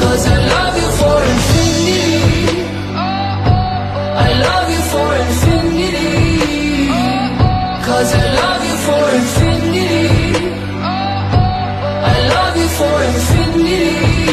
Cause I love you for infinity. I love you for infinity. Cause I love you for infinity. For infinity.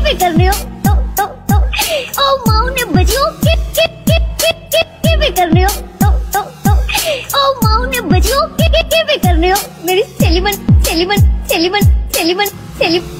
हो तो तो तो ओ माँ बजियो हो तो तो तो हो मेरी सेलिमन सेलिमन सेलिमन